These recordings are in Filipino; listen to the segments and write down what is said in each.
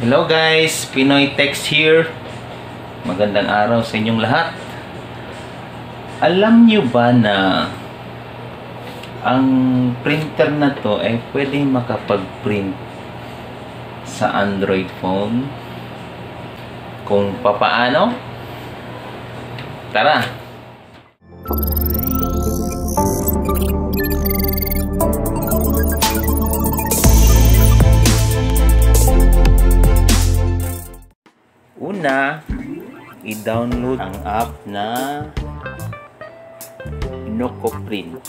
Hello guys, Pinoy Text here. Magandang araw sa inyong lahat. Alam nyo ba na ang printer na to ay pwede makapag-print sa Android phone? Kung papaano? Tara! Una, i-download ang app na Nocoprint.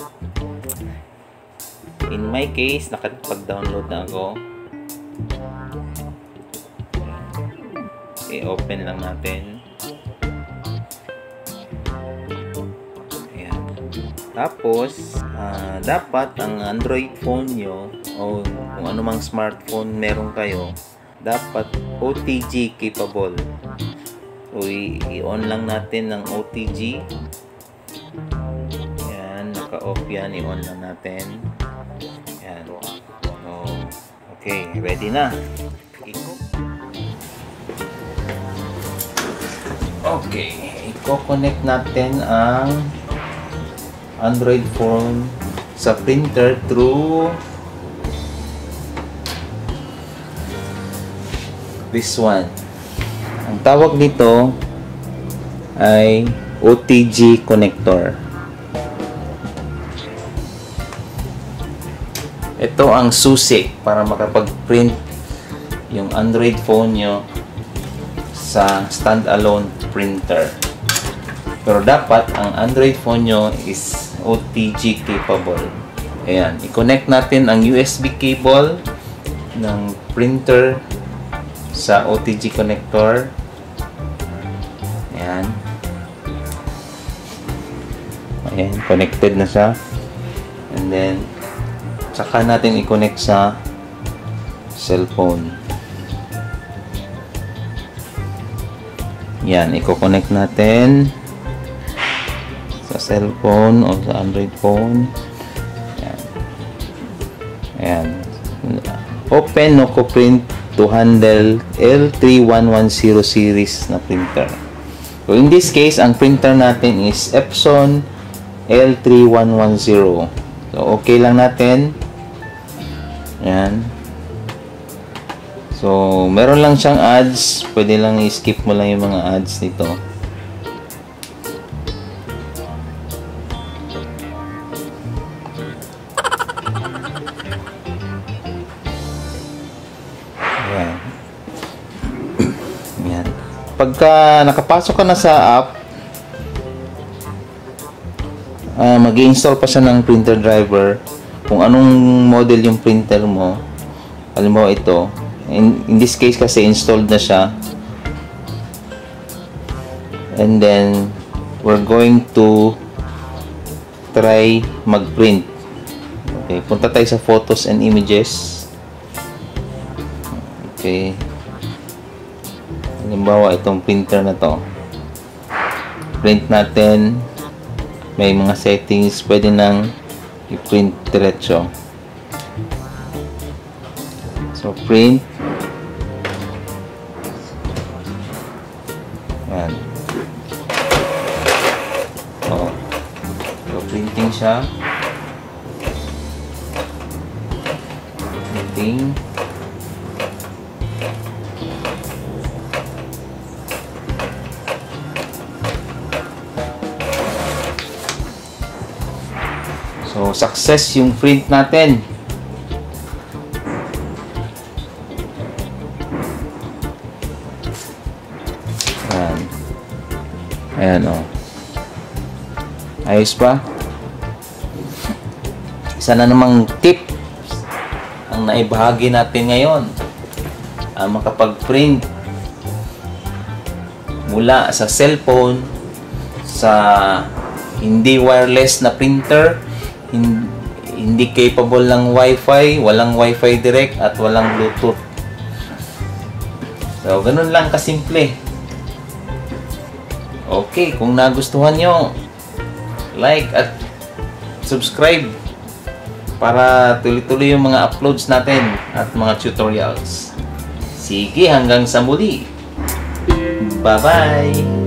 In my case, nakapag-download na ako. I-open lang natin. Ayan. Tapos, ah, dapat ang Android phone nyo o kung anumang smartphone meron kayo, dapat OTG capable. I- i-on lang natin ng OTG. Yan, naka-off yan. I-on lang natin. Yan. So, okay, ready na. Okay, i-connect natin ang Android phone sa printer through this one. Ang tawag nito ay OTG connector. Ito ang susi para makapag-print yung Android phone nyo sa standalone printer. Pero dapat ang Android phone nyo is OTG capable. Ayan, i-connect natin ang USB cable ng printer sa OTG connector. Ayan. Ayan, connected na siya. And then, saka natin i-connect sa cellphone. Yan, i-connect natin sa cellphone o sa Android phone. Ayan. Ayan. Open Nocoprint to handle L3110 series na printer. So in this case, ang printer natin is Epson L3110. So okay lang natin. Ayan. So meron lang siyang ads. Pwede lang i-skip mo lang yung mga ads nito. Pagka nakapasok ka na sa app, uh, mag-install pa siya ng printer driver. Kung anong model yung printer mo, alam mo ito, in, in this case kasi installed na siya. And then, we're going to try mag-print. Okay, punta tayo sa photos and images. Okay. Halimbawa, itong printer na to. Print natin. May mga settings. Pwede nang i-print diretso. So, print. Yan. Oh. So, printing siya. Printing. So, success yung print natin. Ayan. Ayan, o. Oh. Ayos pa? Isa na namang tip ang naibahagi natin ngayon. Ang makapag-print mula sa cellphone sa hindi wireless na printer hindi capable ng wifi walang wifi direct at walang bluetooth so ganun lang kasimple okay kung nagustuhan nyo like at subscribe para tuloy-tuloy yung mga uploads natin at mga tutorials Sige, hanggang sa muli. Bye-bye!